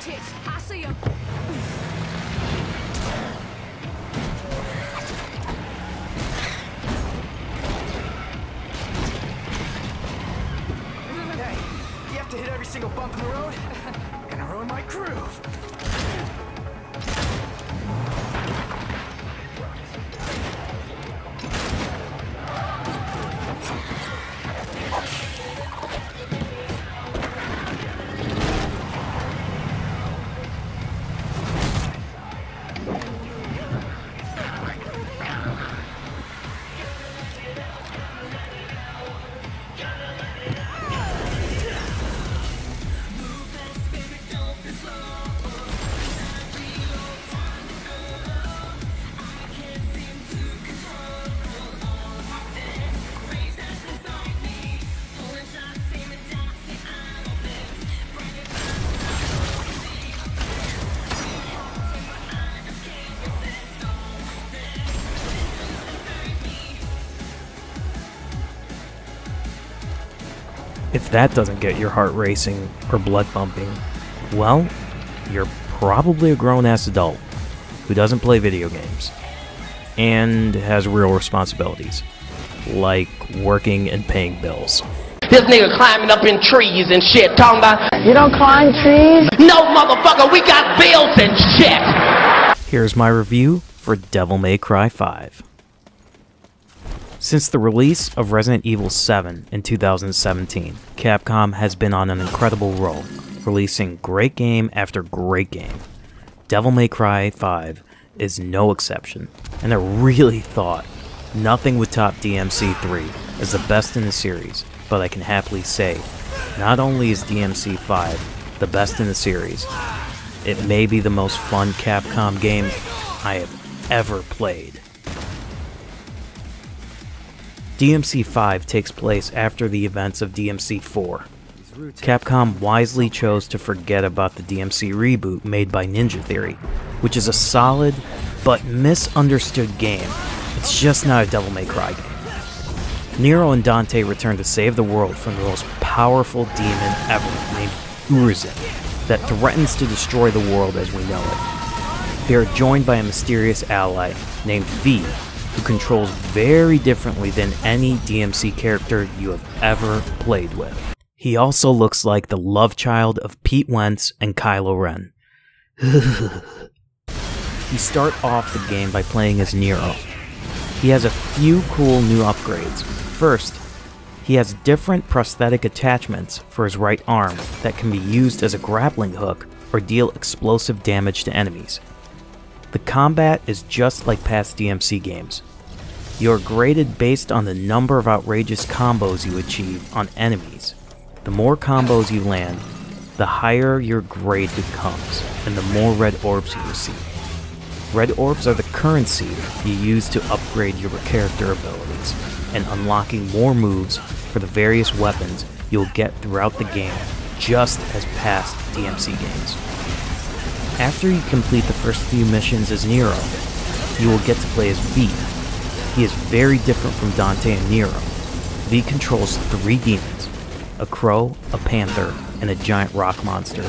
I see him. Hey, you have to hit every single bump in the road? Gonna ruin my groove. If that doesn't get your heart racing or blood pumping, well, you're probably a grown ass adult who doesn't play video games and has real responsibilities, like working and paying bills. This nigga climbing up in trees and shit, talking about, You don't climb trees? no motherfucker, we got bills and shit. Here's my review for Devil May Cry 5. Since the release of Resident Evil 7 in 2017, Capcom has been on an incredible roll, releasing great game after great game. Devil May Cry 5 is no exception, and I really thought nothing would top DMC 3 as the best in the series, but I can happily say, not only is DMC 5 the best in the series, it may be the most fun Capcom game I have ever played. DMC 5 takes place after the events of DMC 4. Capcom wisely chose to forget about the DMC reboot made by Ninja Theory, which is a solid but misunderstood game. It's just not a Devil May Cry game. Nero and Dante return to save the world from the most powerful demon ever named Urizen that threatens to destroy the world as we know it. They are joined by a mysterious ally named V, who controls very differently than any DMC character you have ever played with. He also looks like the love child of Pete Wentz and Kylo Ren. you start off the game by playing as Nero. He has a few cool new upgrades. First, he has different prosthetic attachments for his right arm that can be used as a grappling hook or deal explosive damage to enemies. The combat is just like past DMC games. You are graded based on the number of outrageous combos you achieve on enemies. The more combos you land, the higher your grade becomes, and the more red orbs you receive. Red orbs are the currency you use to upgrade your character abilities, and unlocking more moves for the various weapons you'll get throughout the game, just as past DMC games. After you complete the first few missions as Nero, you will get to play as V. He is very different from Dante and Nero. V controls three demons a crow, a panther, and a giant rock monster,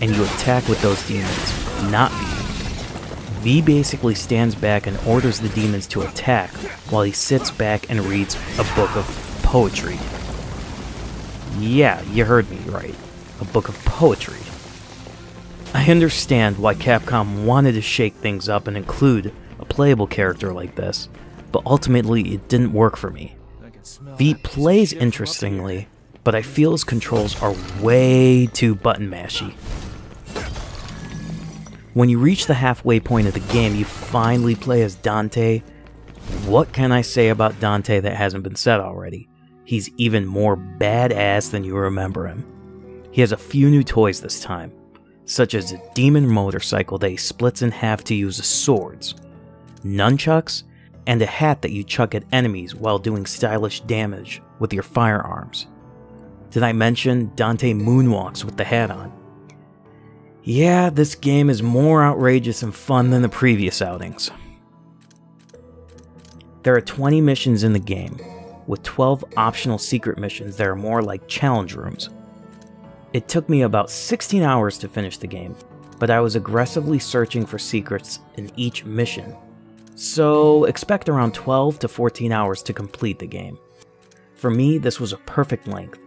and you attack with those demons, not V. V basically stands back and orders the demons to attack while he sits back and reads a book of poetry. Yeah, you heard me right. A book of poetry. I understand why Capcom wanted to shake things up and include a playable character like this, but ultimately it didn't work for me. V plays interestingly, but I feel his controls are way too button mashy. When you reach the halfway point of the game, you finally play as Dante. What can I say about Dante that hasn't been said already? He's even more badass than you remember him. He has a few new toys this time, such as a demon motorcycle that he splits in half to use as swords, nunchucks, and a hat that you chuck at enemies while doing stylish damage with your firearms. Did I mention Dante moonwalks with the hat on? Yeah, this game is more outrageous and fun than the previous outings. There are 20 missions in the game, with 12 optional secret missions that are more like challenge rooms. It took me about 16 hours to finish the game, but I was aggressively searching for secrets in each mission, so expect around 12 to 14 hours to complete the game. For me, this was a perfect length,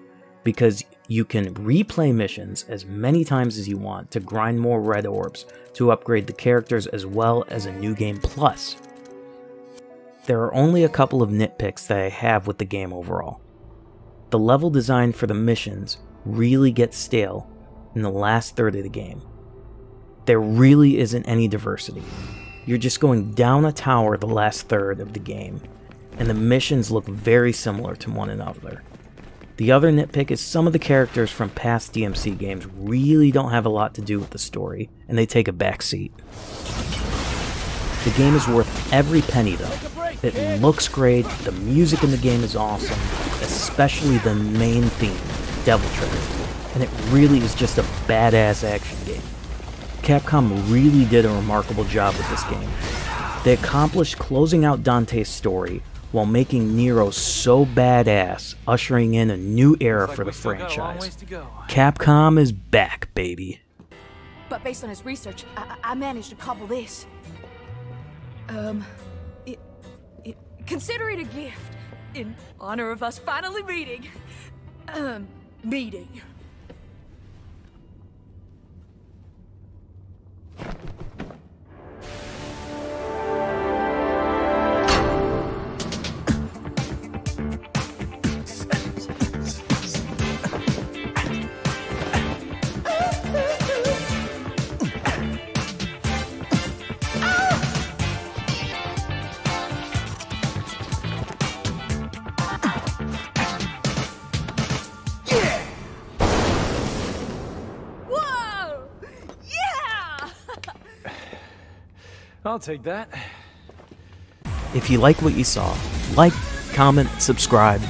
because you can replay missions as many times as you want to grind more red orbs to upgrade the characters as well as a new game plus. There are only a couple of nitpicks that I have with the game overall. The level design for the missions really gets stale in the last third of the game. There really isn't any diversity. You're just going down a tower the last third of the game, and the missions look very similar to one another. The other nitpick is some of the characters from past DMC games really don't have a lot to do with the story, and they take a backseat. The game is worth every penny though. It looks great, the music in the game is awesome, especially the main theme, Devil Trigger, and it really is just a badass action game. Capcom really did a remarkable job with this game. They accomplished closing out Dante's story while making Nero so badass, ushering in a new era Looks for the we still got a long franchise. ways to go. Capcom is back, baby. But based on his research, I, I I managed to cobble this. Um, it, it, consider it a gift in honor of us finally meeting. Um, meeting. I'll take that. If you like what you saw, like, comment, subscribe,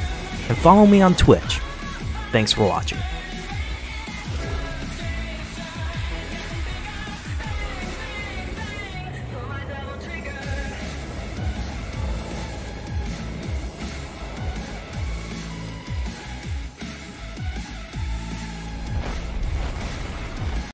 and follow me on Twitch. Thanks for watching.